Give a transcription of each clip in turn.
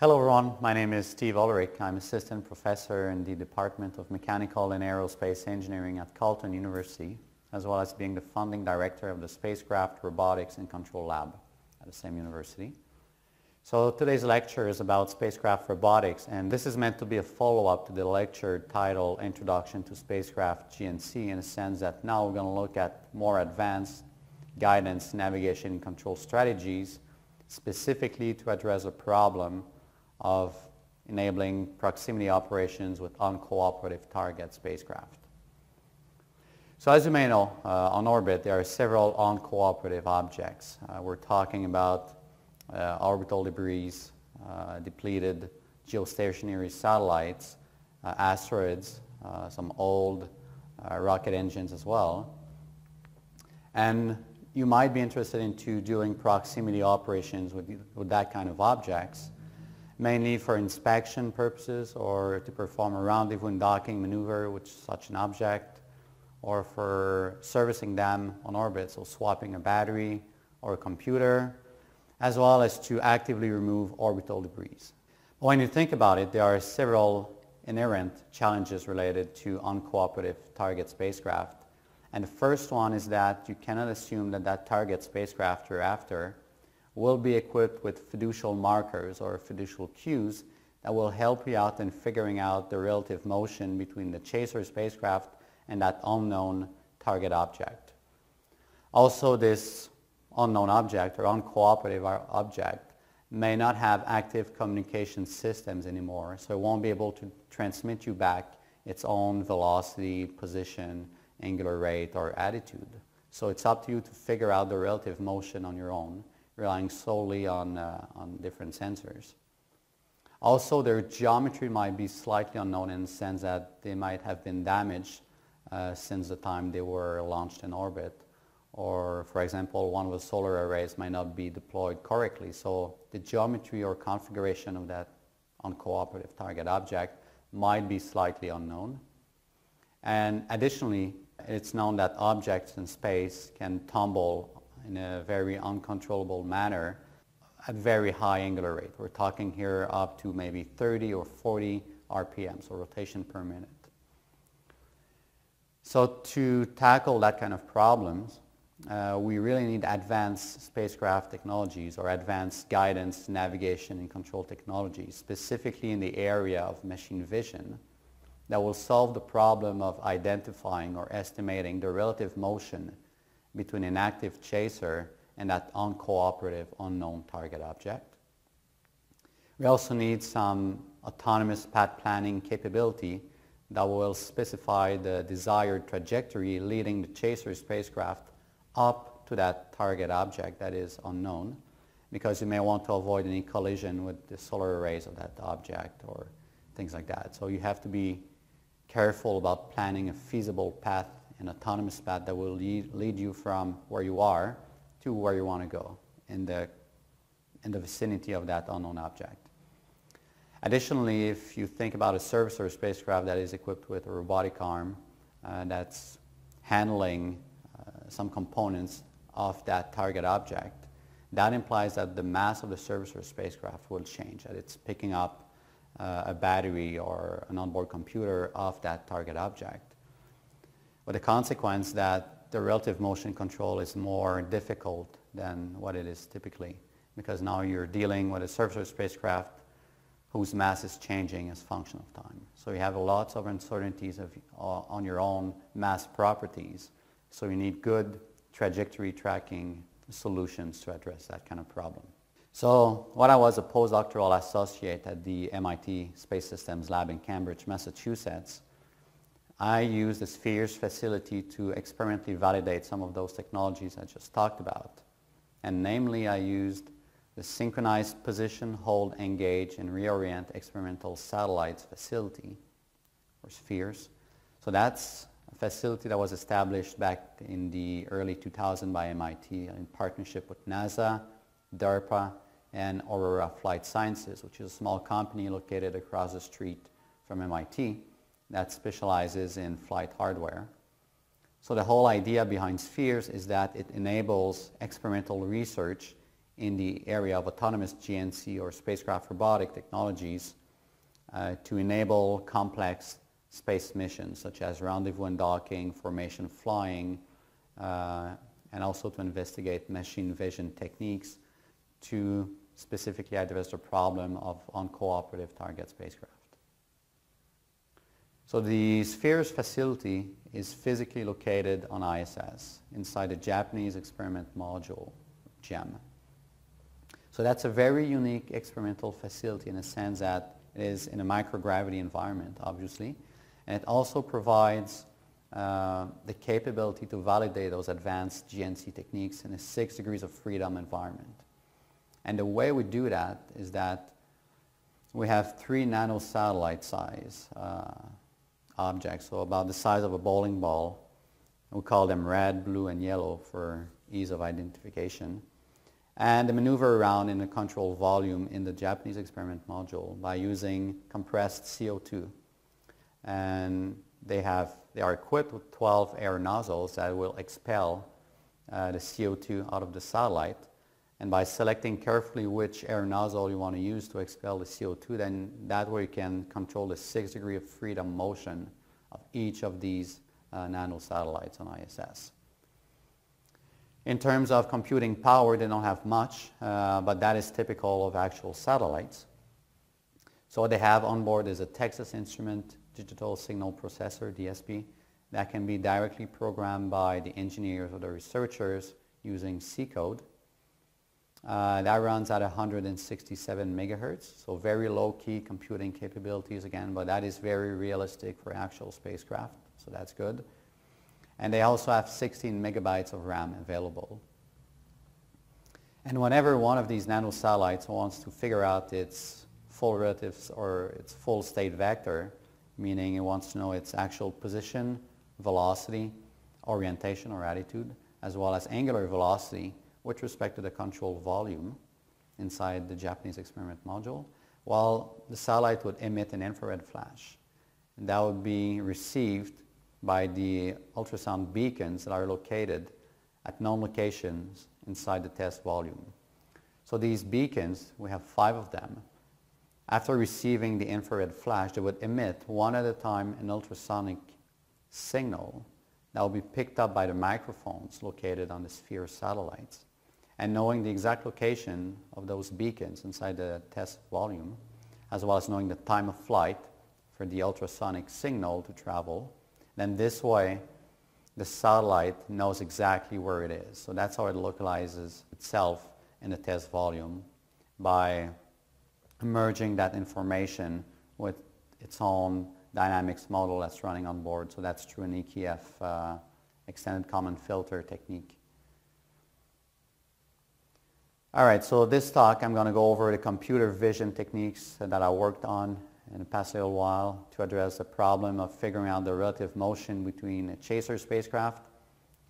Hello everyone, my name is Steve Ulrich. I'm assistant professor in the Department of Mechanical and Aerospace Engineering at Carleton University, as well as being the funding director of the Spacecraft Robotics and Control Lab at the same university. So today's lecture is about spacecraft robotics, and this is meant to be a follow-up to the lecture titled Introduction to Spacecraft GNC in the sense that now we're going to look at more advanced guidance, navigation, and control strategies specifically to address a problem of enabling proximity operations with uncooperative target spacecraft. So as you may know, uh, on orbit there are several uncooperative objects. Uh, we're talking about uh, orbital debris, uh, depleted geostationary satellites, uh, asteroids, uh, some old rocket engines as well. And you might be interested into doing proximity operations with, with that kind of objects mainly for inspection purposes or to perform a rendezvous and docking maneuver with such an object or for servicing them on orbit, so swapping a battery or a computer, as well as to actively remove orbital debris. But When you think about it, there are several inherent challenges related to uncooperative target spacecraft. And the first one is that you cannot assume that that target spacecraft you're after will be equipped with fiducial markers or fiducial cues that will help you out in figuring out the relative motion between the chaser spacecraft and that unknown target object. Also, this unknown object or uncooperative object may not have active communication systems anymore, so it won't be able to transmit you back its own velocity, position, angular rate, or attitude. So it's up to you to figure out the relative motion on your own relying solely on, uh, on different sensors. Also, their geometry might be slightly unknown in the sense that they might have been damaged uh, since the time they were launched in orbit. Or, for example, one of the solar arrays might not be deployed correctly. So the geometry or configuration of that uncooperative target object might be slightly unknown. And additionally, it's known that objects in space can tumble in a very uncontrollable manner at very high angular rate. We're talking here up to maybe 30 or 40 RPM, so rotation per minute. So to tackle that kind of problems, uh, we really need advanced spacecraft technologies or advanced guidance, navigation, and control technologies, specifically in the area of machine vision, that will solve the problem of identifying or estimating the relative motion between an active chaser and that uncooperative unknown target object. We also need some autonomous path planning capability that will specify the desired trajectory leading the chaser spacecraft up to that target object that is unknown because you may want to avoid any collision with the solar arrays of that object or things like that. So you have to be careful about planning a feasible path an autonomous path that will lead, lead you from where you are to where you want to go in the, in the vicinity of that unknown object. Additionally, if you think about a servicer a spacecraft that is equipped with a robotic arm uh, that's handling uh, some components of that target object, that implies that the mass of the servicer spacecraft will change, that it's picking up uh, a battery or an onboard computer of that target object with the consequence that the relative motion control is more difficult than what it is typically because now you're dealing with a servicer spacecraft whose mass is changing as function of time. So you have lots of uncertainties of, uh, on your own mass properties. So you need good trajectory tracking solutions to address that kind of problem. So when I was a postdoctoral associate at the MIT Space Systems Lab in Cambridge, Massachusetts, I use the Spheres facility to experimentally validate some of those technologies I just talked about. And namely, I used the synchronized position, hold, engage, and reorient experimental satellites facility, or Spheres. So that's a facility that was established back in the early 2000s by MIT in partnership with NASA, DARPA, and Aurora Flight Sciences, which is a small company located across the street from MIT that specializes in flight hardware. So the whole idea behind Spheres is that it enables experimental research in the area of autonomous GNC or spacecraft robotic technologies uh, to enable complex space missions such as rendezvous and docking, formation flying, uh, and also to investigate machine vision techniques to specifically address the problem of uncooperative target spacecraft. So the Spheres facility is physically located on ISS inside the Japanese Experiment Module, JEM. So that's a very unique experimental facility in the sense that it is in a microgravity environment, obviously. And it also provides uh, the capability to validate those advanced GNC techniques in a six degrees of freedom environment. And the way we do that is that we have three nanosatellite size uh, objects, so about the size of a bowling ball. We call them red, blue, and yellow for ease of identification and they maneuver around in a controlled volume in the Japanese experiment module by using compressed CO2. And they, have, they are equipped with 12 air nozzles that will expel uh, the CO2 out of the satellite. And by selecting carefully which air nozzle you want to use to expel the CO2, then that way you can control the six degree of freedom motion of each of these uh, nanosatellites on ISS. In terms of computing power, they don't have much, uh, but that is typical of actual satellites. So what they have on board is a Texas Instrument Digital Signal Processor, DSP, that can be directly programmed by the engineers or the researchers using C code. Uh, that runs at 167 megahertz, so very low-key computing capabilities again, but that is very realistic for actual spacecraft, so that's good. And they also have 16 megabytes of RAM available. And whenever one of these nanosatellites wants to figure out its full relatives or its full state vector, meaning it wants to know its actual position, velocity, orientation or attitude, as well as angular velocity with respect to the control volume inside the Japanese experiment module, while the satellite would emit an infrared flash. And that would be received by the ultrasound beacons that are located at known locations inside the test volume. So these beacons, we have five of them. After receiving the infrared flash, they would emit one at a time an ultrasonic signal that will be picked up by the microphones located on the sphere satellites. And knowing the exact location of those beacons inside the test volume, as well as knowing the time of flight for the ultrasonic signal to travel, then this way the satellite knows exactly where it is. So that's how it localizes itself in the test volume by merging that information with its own dynamics model that's running on board. So that's through an EKF uh, extended Kalman filter technique. All right, so this talk I'm going to go over the computer vision techniques that I worked on in the past little while to address the problem of figuring out the relative motion between a chaser spacecraft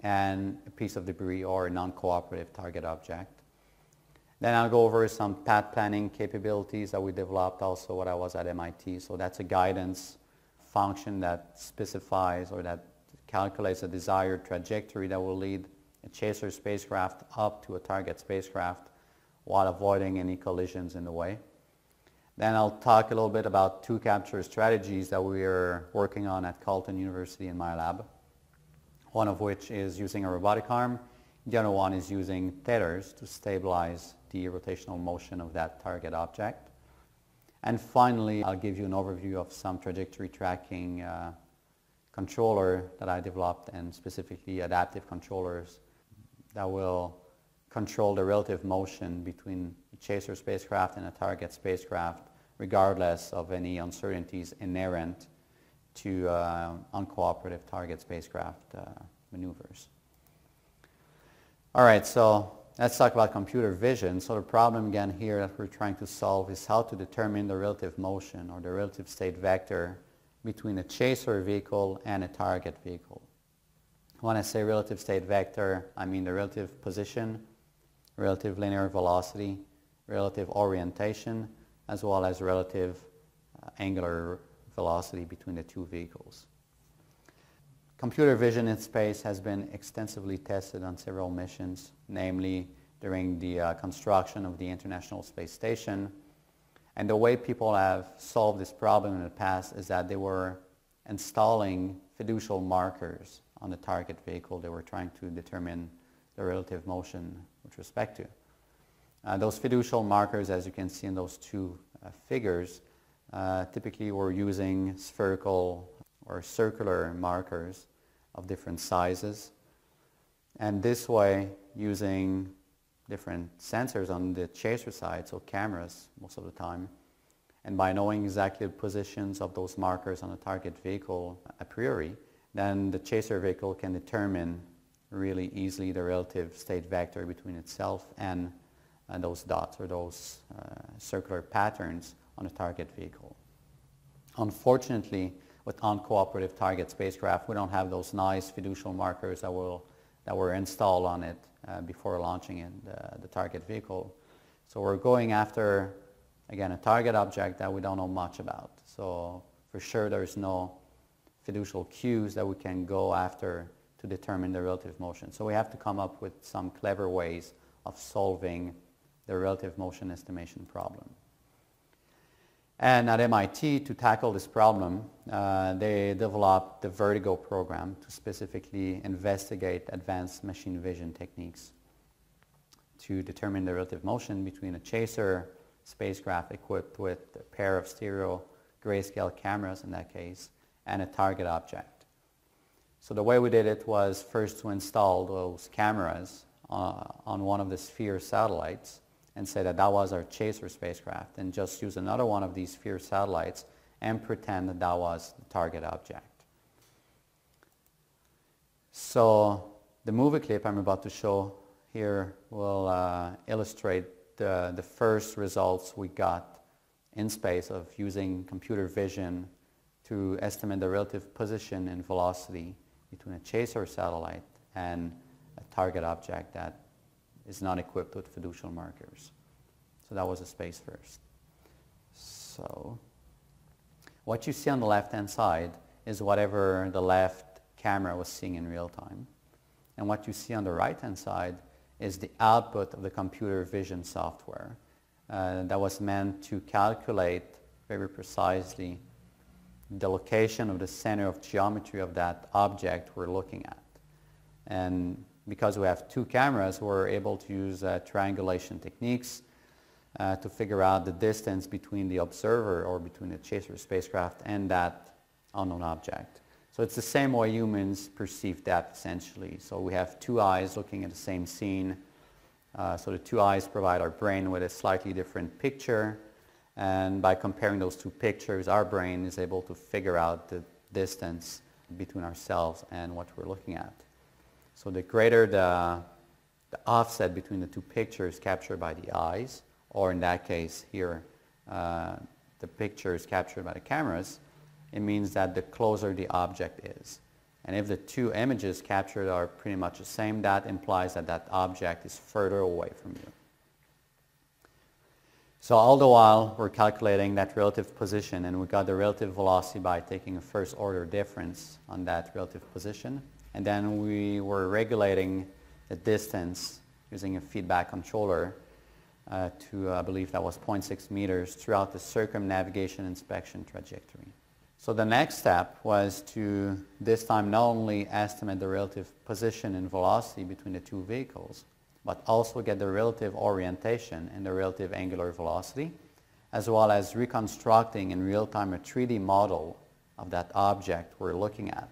and a piece of debris or a non-cooperative target object. Then I'll go over some path planning capabilities that we developed also when I was at MIT. So that's a guidance function that specifies or that calculates a desired trajectory that will lead a chaser spacecraft up to a target spacecraft while avoiding any collisions in the way. Then I'll talk a little bit about two capture strategies that we are working on at Carleton University in my lab. One of which is using a robotic arm. The other one is using tethers to stabilize the rotational motion of that target object. And finally, I'll give you an overview of some trajectory tracking uh, controller that I developed and specifically adaptive controllers that will control the relative motion between a chaser spacecraft and a target spacecraft regardless of any uncertainties inherent to uh, uncooperative target spacecraft uh, maneuvers. All right, so let's talk about computer vision. So the problem again here that we're trying to solve is how to determine the relative motion or the relative state vector between a chaser vehicle and a target vehicle. When I say relative state vector, I mean the relative position, relative linear velocity, relative orientation, as well as relative uh, angular velocity between the two vehicles. Computer vision in space has been extensively tested on several missions, namely during the uh, construction of the International Space Station. And the way people have solved this problem in the past is that they were installing fiducial markers on the target vehicle they were trying to determine the relative motion with respect to. Uh, those fiducial markers, as you can see in those two uh, figures, uh, typically we're using spherical or circular markers of different sizes. And this way, using different sensors on the chaser side, so cameras most of the time, and by knowing exactly the positions of those markers on the target vehicle a priori, then the chaser vehicle can determine really easily the relative state vector between itself and uh, those dots or those uh, circular patterns on a target vehicle. Unfortunately, with uncooperative target spacecraft, we don't have those nice fiducial markers that, will, that were installed on it uh, before launching in the, the target vehicle. So we're going after, again, a target object that we don't know much about. So for sure there's no fiducial cues that we can go after to determine the relative motion. So we have to come up with some clever ways of solving the relative motion estimation problem. And at MIT, to tackle this problem, uh, they developed the Vertigo program to specifically investigate advanced machine vision techniques to determine the relative motion between a chaser spacecraft equipped with a pair of stereo grayscale cameras in that case and a target object. So the way we did it was first to install those cameras uh, on one of the Sphere satellites and say that that was our chaser spacecraft and just use another one of these Sphere satellites and pretend that that was the target object. So the movie clip I'm about to show here will uh, illustrate the, the first results we got in space of using computer vision to estimate the relative position and velocity between a chaser satellite and a target object that is not equipped with fiducial markers. So that was a space first. So what you see on the left-hand side is whatever the left camera was seeing in real time. And what you see on the right-hand side is the output of the computer vision software uh, that was meant to calculate very precisely the location of the center of geometry of that object we're looking at. And because we have two cameras, we're able to use uh, triangulation techniques uh, to figure out the distance between the observer or between the chaser spacecraft and that unknown object. So it's the same way humans perceive depth essentially. So we have two eyes looking at the same scene. Uh, so the two eyes provide our brain with a slightly different picture. And by comparing those two pictures, our brain is able to figure out the distance between ourselves and what we're looking at. So the greater the, the offset between the two pictures captured by the eyes, or in that case here, uh, the picture is captured by the cameras, it means that the closer the object is. And if the two images captured are pretty much the same, that implies that that object is further away from you. So all the while we're calculating that relative position and we got the relative velocity by taking a first order difference on that relative position. And then we were regulating the distance using a feedback controller uh, to, uh, I believe that was 0.6 meters throughout the circumnavigation inspection trajectory. So the next step was to this time not only estimate the relative position and velocity between the two vehicles, but also get the relative orientation and the relative angular velocity, as well as reconstructing in real time a 3D model of that object we're looking at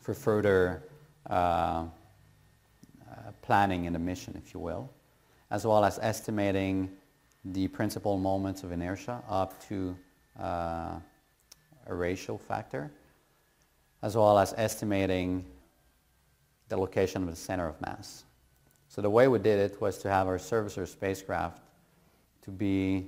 for further uh, uh, planning in the mission, if you will, as well as estimating the principal moments of inertia up to uh, a ratio factor, as well as estimating the location of the center of mass. So the way we did it was to have our servicer spacecraft to be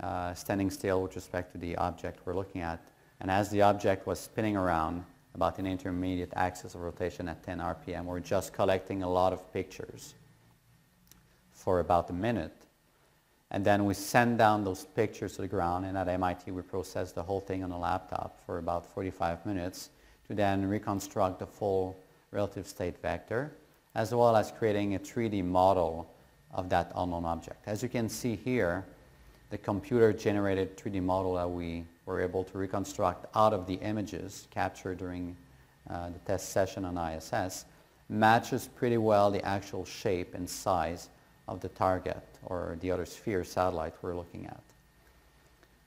uh, standing still with respect to the object we're looking at. And as the object was spinning around about an intermediate axis of rotation at 10 RPM, we're just collecting a lot of pictures for about a minute. And then we send down those pictures to the ground, and at MIT we process the whole thing on a laptop for about 45 minutes to then reconstruct the full relative state vector as well as creating a 3D model of that unknown object. As you can see here, the computer-generated 3D model that we were able to reconstruct out of the images captured during uh, the test session on ISS matches pretty well the actual shape and size of the target or the other sphere satellite we're looking at.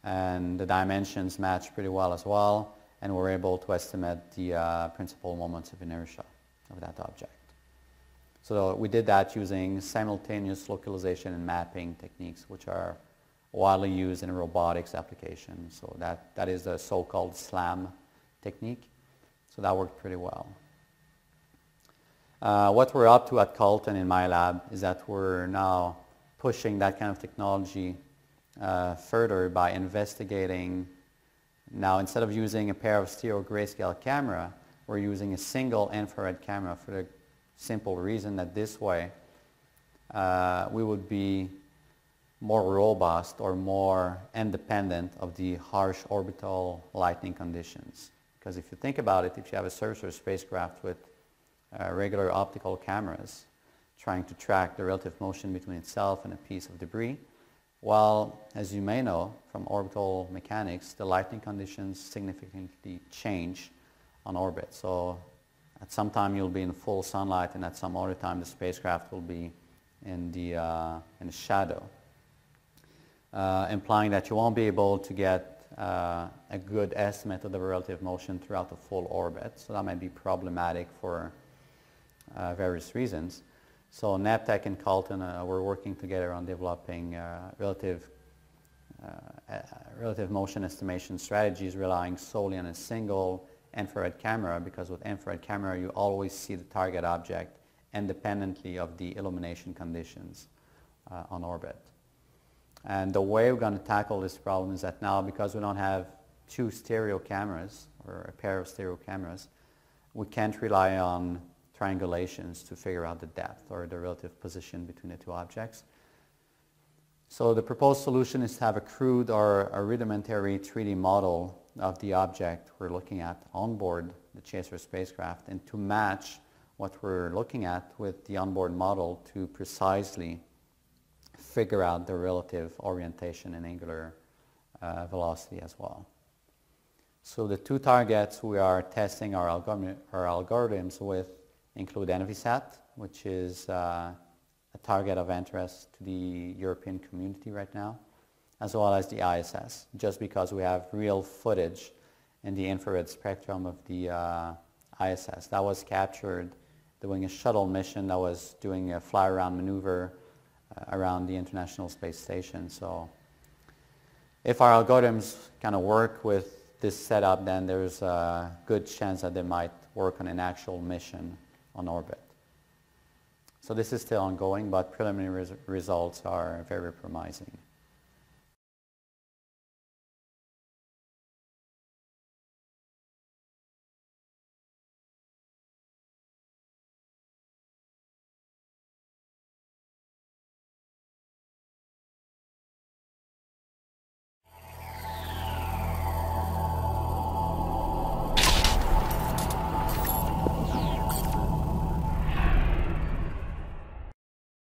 And the dimensions match pretty well as well, and we're able to estimate the uh, principal moments of inertia of that object. So we did that using simultaneous localization and mapping techniques, which are widely used in robotics applications. So that, that is the so-called SLAM technique. So that worked pretty well. Uh, what we're up to at Carleton in my lab is that we're now pushing that kind of technology uh, further by investigating now instead of using a pair of stereo grayscale camera, we're using a single infrared camera for the simple reason that this way uh, we would be more robust or more independent of the harsh orbital lightning conditions. Because if you think about it, if you have a servicer spacecraft with uh, regular optical cameras trying to track the relative motion between itself and a piece of debris, well, as you may know from orbital mechanics, the lightning conditions significantly change on orbit. So at some time you'll be in full sunlight and at some other time the spacecraft will be in the, uh, in the shadow, uh, implying that you won't be able to get uh, a good estimate of the relative motion throughout the full orbit. So that might be problematic for uh, various reasons. So NABTEC and Carleton uh, were working together on developing uh, relative, relative motion estimation strategies relying solely on a single infrared camera because with infrared camera you always see the target object independently of the illumination conditions uh, on orbit. And the way we're going to tackle this problem is that now because we don't have two stereo cameras or a pair of stereo cameras, we can't rely on triangulations to figure out the depth or the relative position between the two objects. So the proposed solution is to have a crude or a rudimentary 3D model of the object we're looking at on board the Chaser spacecraft and to match what we're looking at with the onboard model to precisely figure out the relative orientation and angular uh, velocity as well. So the two targets we are testing our, algorithm, our algorithms with include Envisat, which is uh, a target of interest to the European community right now, as well as the ISS, just because we have real footage in the infrared spectrum of the uh, ISS. That was captured doing a shuttle mission that was doing a fly-around maneuver uh, around the International Space Station. So if our algorithms kind of work with this setup, then there's a good chance that they might work on an actual mission on orbit. So this is still ongoing, but preliminary res results are very promising.